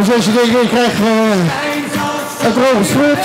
Dus deze je krijgt ik krijg uh, het droge schut,